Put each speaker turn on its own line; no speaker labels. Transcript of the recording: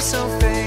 so fake.